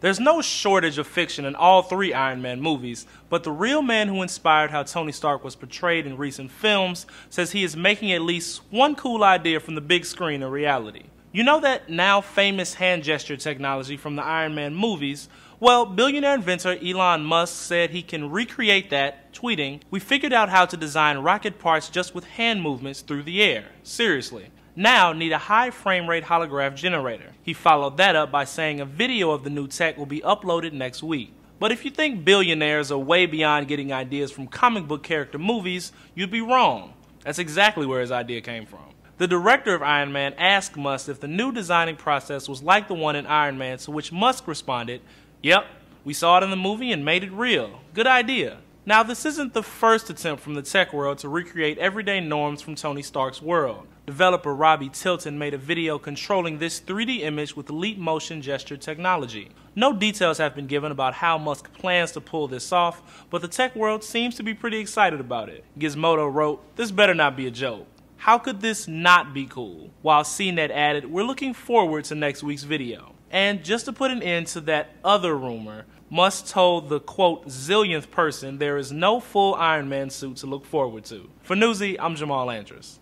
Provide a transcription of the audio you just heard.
There's no shortage of fiction in all three Iron Man movies, but the real man who inspired how Tony Stark was portrayed in recent films says he is making at least one cool idea from the big screen a reality. You know that now famous hand gesture technology from the Iron Man movies? Well, billionaire inventor Elon Musk said he can recreate that, tweeting, We figured out how to design rocket parts just with hand movements through the air. Seriously. Now need a high frame rate holograph generator. He followed that up by saying a video of the new tech will be uploaded next week. But if you think billionaires are way beyond getting ideas from comic book character movies, you'd be wrong. That's exactly where his idea came from. The director of Iron Man asked Musk if the new designing process was like the one in Iron Man, to which Musk responded, Yep, we saw it in the movie and made it real. Good idea. Now, this isn't the first attempt from the tech world to recreate everyday norms from Tony Stark's world. Developer Robbie Tilton made a video controlling this 3D image with Leap Motion gesture technology. No details have been given about how Musk plans to pull this off, but the tech world seems to be pretty excited about it. Gizmodo wrote, This better not be a joke. How could this not be cool? While CNET added, we're looking forward to next week's video. And just to put an end to that other rumor, Musk told the quote zillionth person there is no full Iron Man suit to look forward to. For Newsy, I'm Jamal Andress.